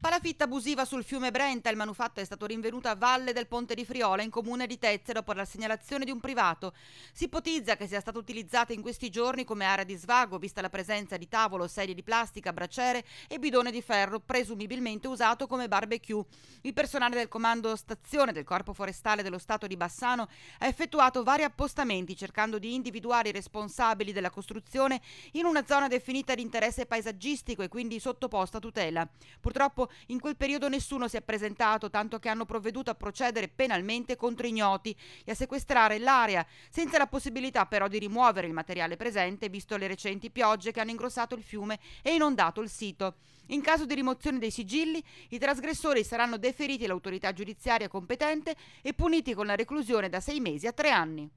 Palafitta abusiva sul fiume Brenta, il manufatto è stato rinvenuto a valle del Ponte di Friola in comune di Tezze dopo la segnalazione di un privato. Si ipotizza che sia stata utilizzata in questi giorni come area di svago, vista la presenza di tavolo, sedie di plastica, braciere e bidone di ferro, presumibilmente usato come barbecue. Il personale del comando stazione del Corpo Forestale dello Stato di Bassano ha effettuato vari appostamenti cercando di individuare i responsabili della costruzione in una zona definita di interesse paesaggistico e quindi sottoposta a tutela. Purtroppo in quel periodo nessuno si è presentato, tanto che hanno provveduto a procedere penalmente contro ignoti e a sequestrare l'area, senza la possibilità però di rimuovere il materiale presente, visto le recenti piogge che hanno ingrossato il fiume e inondato il sito. In caso di rimozione dei sigilli, i trasgressori saranno deferiti all'autorità giudiziaria competente e puniti con la reclusione da sei mesi a tre anni.